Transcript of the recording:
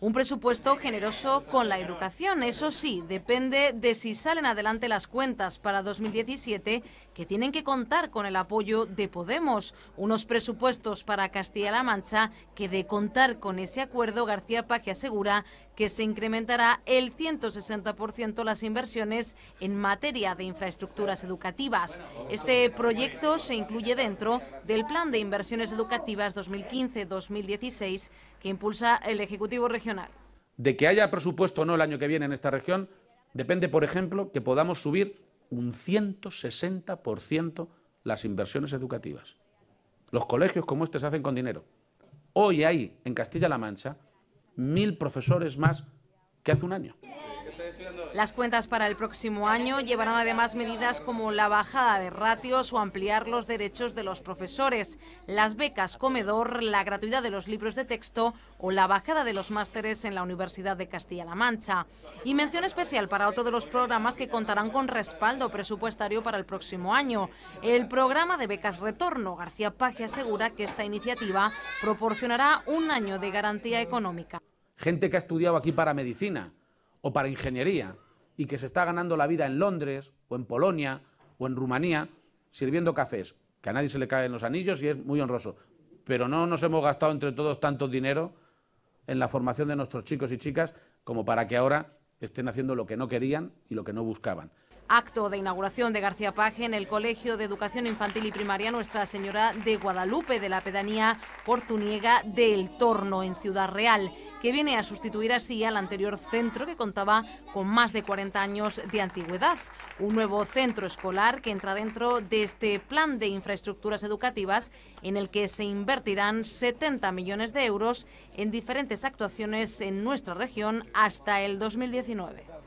Un presupuesto generoso con la educación. Eso sí, depende de si salen adelante las cuentas para 2017, que tienen que contar con el apoyo de Podemos. Unos presupuestos para Castilla-La Mancha que, de contar con ese acuerdo, García Paje asegura que se incrementará el 160% las inversiones en materia de infraestructuras educativas. Este proyecto se incluye dentro del Plan de Inversiones Educativas 2015-2016 que impulsa el Ejecutivo Regional. De que haya presupuesto o no el año que viene en esta región, depende, por ejemplo, que podamos subir un 160% las inversiones educativas. Los colegios como este se hacen con dinero. Hoy hay en Castilla-La Mancha mil profesores más que hace un año. Las cuentas para el próximo año llevarán además medidas como la bajada de ratios o ampliar los derechos de los profesores, las becas comedor, la gratuidad de los libros de texto o la bajada de los másteres en la Universidad de Castilla-La Mancha. Y mención especial para otro de los programas que contarán con respaldo presupuestario para el próximo año, el programa de becas Retorno. García Paje asegura que esta iniciativa proporcionará un año de garantía económica. Gente que ha estudiado aquí para medicina o para ingeniería y que se está ganando la vida en Londres o en Polonia o en Rumanía sirviendo cafés, que a nadie se le caen los anillos y es muy honroso. Pero no nos hemos gastado entre todos tanto dinero en la formación de nuestros chicos y chicas como para que ahora estén haciendo lo que no querían y lo que no buscaban. Acto de inauguración de García Paje en el Colegio de Educación Infantil y Primaria Nuestra Señora de Guadalupe de la pedanía Porzuniega del Torno en Ciudad Real, que viene a sustituir así al anterior centro que contaba con más de 40 años de antigüedad. Un nuevo centro escolar que entra dentro de este plan de infraestructuras educativas en el que se invertirán 70 millones de euros en diferentes actuaciones en nuestra región hasta el 2019.